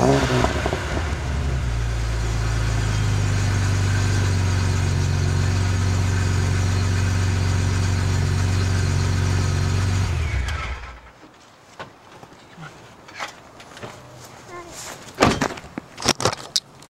Oh,